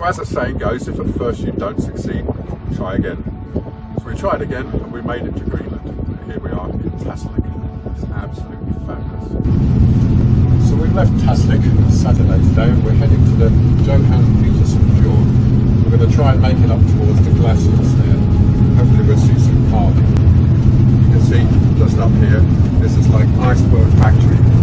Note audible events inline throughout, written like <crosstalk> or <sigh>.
So as the saying goes, if at first you don't succeed, try again. So we tried again and we made it to Greenland. Here we are in Tasiilaq. It's absolutely fabulous. So we've left Tasiilaq Saturday today and we're heading to the Johan Petersen Fjord. We're going to try and make it up towards the glaciers there. Hopefully we'll see some calving. You can see just up here, this is like iceberg factory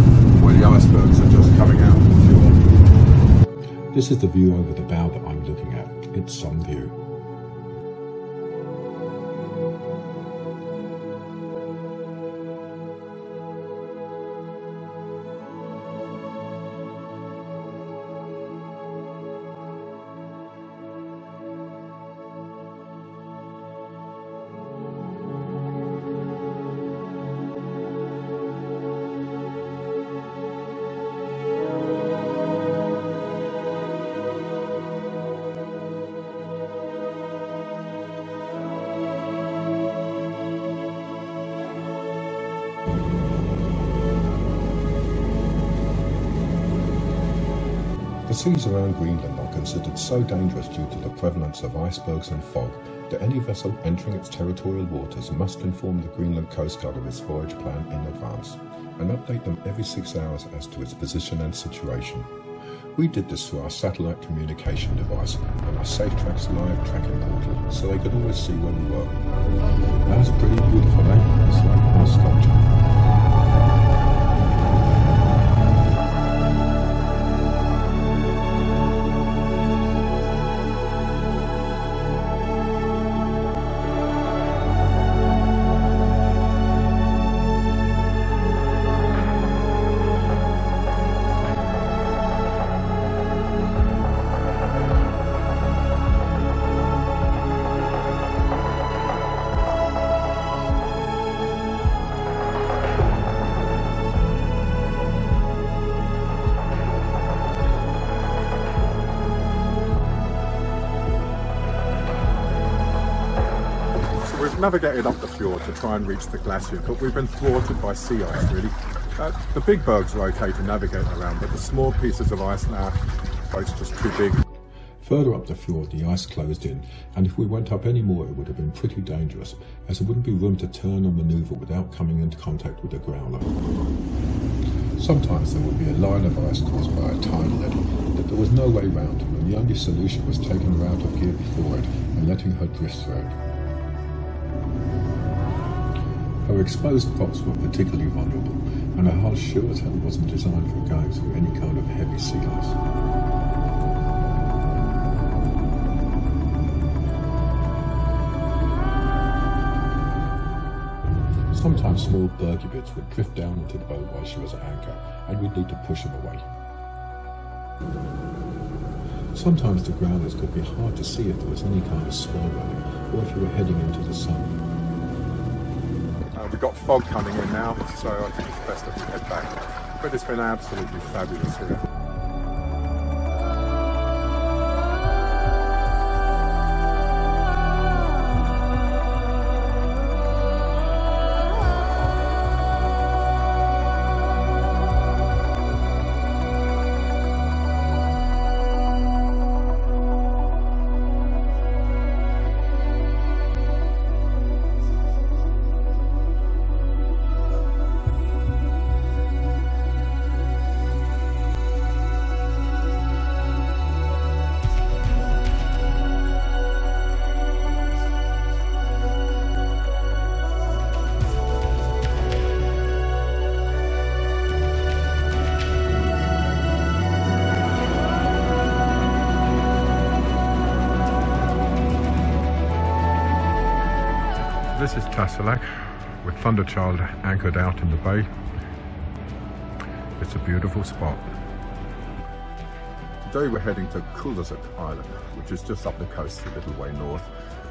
This is the view over the bow that I'm looking at. It's some view. Seas around Greenland are considered so dangerous due to the prevalence of icebergs and fog that any vessel entering its territorial waters must inform the Greenland Coast Guard of its voyage plan in advance and update them every six hours as to its position and situation. We did this through our satellite communication device and our SafeTracks live tracking portal so they could always see where we were. That was pretty beautiful, eh? It's like our sculpture. Navigated up the fjord to try and reach the glacier, but we've been thwarted by sea ice, really. Uh, the big bergs are okay to navigate around, but the small pieces of ice now, oh, it's just too big. Further up the fjord, the ice closed in, and if we went up any more, it would have been pretty dangerous, as there wouldn't be room to turn or manoeuvre without coming into contact with a growler. Sometimes there would be a line of ice caused by a tidal eddy that there was no way round, and the only solution was taking her out of gear before it and letting her drift through it. Her exposed props were particularly vulnerable, and her hull sure as hell wasn't designed for going through any kind of heavy sea ice. Sometimes small bergy bits would drift down into the boat while she was at anchor, and we'd need to push them away. Sometimes the growlers could be hard to see if there was any kind of swell running, or if you were heading into the sun. We've got fog coming in now, so I think it's best we head back. But it's been absolutely fabulous here. This with Thunder Child anchored out in the bay. It's a beautiful spot. Today we're heading to Kulusuk Island, which is just up the coast a little way north.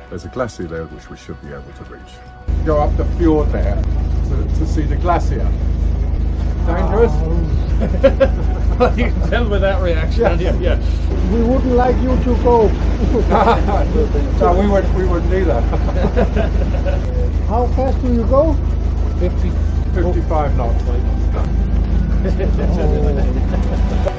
There's a glacier there which we should be able to reach. Go up the fjord there to, to see the glacier. Dangerous? <laughs> you can tell by that reaction. Yeah. yeah. We wouldn't like you to go. <laughs> no, we wouldn't, we wouldn't either. <laughs> How fast do you go? 50. 55 knots. Oh.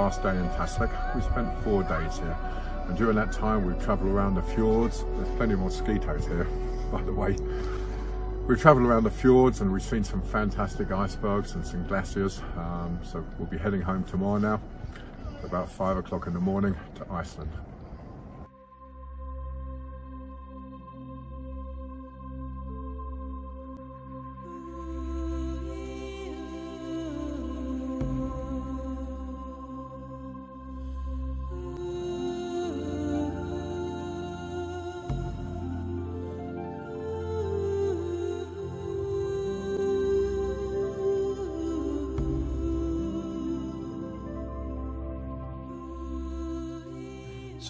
Last day in Tasiilaq. We spent four days here. And during that time, we've travelled around the fjords. There's plenty of mosquitoes here, <laughs> by the way. We've travelled around the fjords and we've seen some fantastic icebergs and some glaciers. Um, so we'll be heading home tomorrow now, about five o'clock in the morning to Iceland.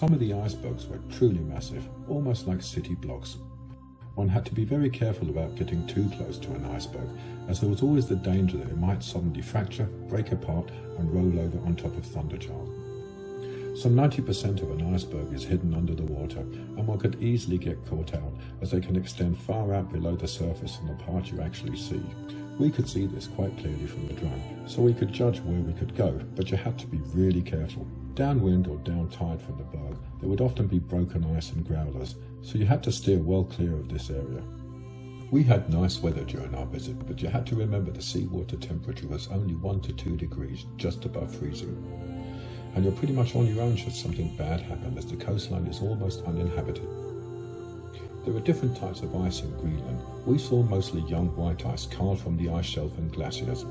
Some of the icebergs were truly massive, almost like city blocks. One had to be very careful about getting too close to an iceberg, as there was always the danger that it might suddenly fracture, break apart, and roll over on top of Thunder Child. Some 90% of an iceberg is hidden under the water, and one could easily get caught out, as they can extend far out below the surface and the part you actually see. We could see this quite clearly from the drone, so we could judge where we could go, but you had to be really careful. Downwind or down tide from the berg, there would often be broken ice and growlers, so you had to steer well clear of this area. We had nice weather during our visit, but you had to remember the seawater temperature was only 1 to 2 degrees, just above freezing. And you're pretty much on your own should something bad happen, as the coastline is almost uninhabited. There are different types of ice in Greenland. We saw mostly young white ice carved from the ice shelf and glaciers.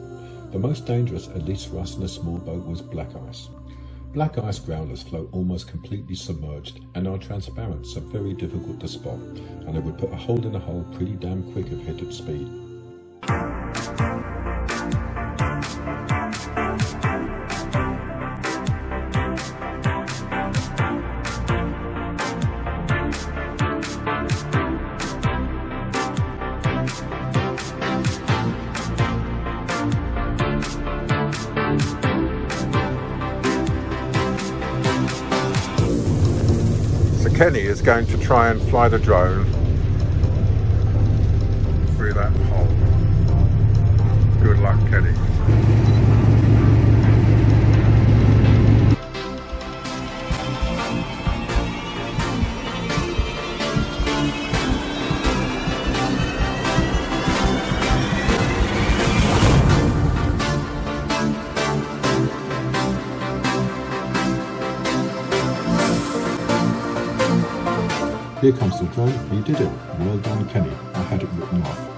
The most dangerous, at least for us in a small boat, was black ice. Black ice growlers float almost completely submerged and are transparent so very difficult to spot and it would put a hole in a hole pretty damn quick if hit at speed. Kenny is going to try and fly the drone through that hole. Good luck, Kenny. Here comes the drone. He did it. Well done, Kenny. I had it written off.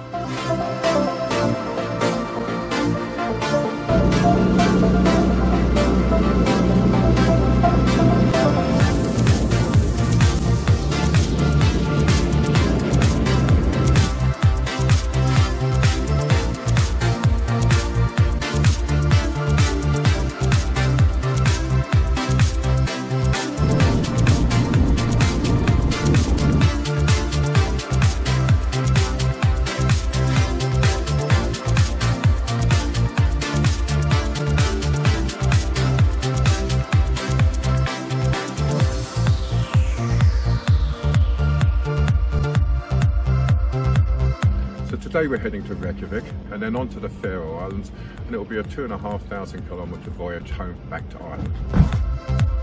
Today we're heading to Reykjavik and then on to the Faroe Islands and it'll be a two and a half thousand kilometre voyage home back to Ireland.